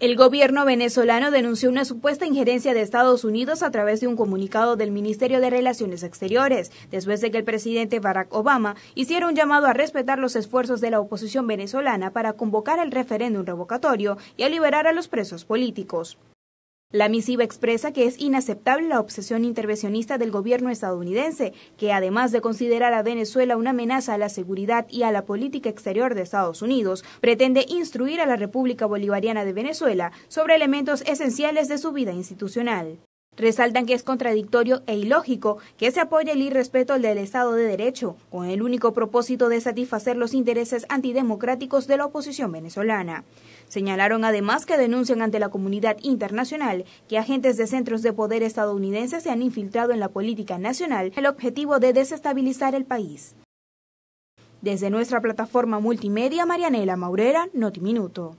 El gobierno venezolano denunció una supuesta injerencia de Estados Unidos a través de un comunicado del Ministerio de Relaciones Exteriores, después de que el presidente Barack Obama hiciera un llamado a respetar los esfuerzos de la oposición venezolana para convocar el referéndum revocatorio y a liberar a los presos políticos. La misiva expresa que es inaceptable la obsesión intervencionista del gobierno estadounidense, que además de considerar a Venezuela una amenaza a la seguridad y a la política exterior de Estados Unidos, pretende instruir a la República Bolivariana de Venezuela sobre elementos esenciales de su vida institucional. Resaltan que es contradictorio e ilógico que se apoye el irrespeto del Estado de Derecho, con el único propósito de satisfacer los intereses antidemocráticos de la oposición venezolana. Señalaron además que denuncian ante la comunidad internacional que agentes de centros de poder estadounidenses se han infiltrado en la política nacional el objetivo de desestabilizar el país. Desde nuestra plataforma multimedia, Marianela Maurera, Notiminuto.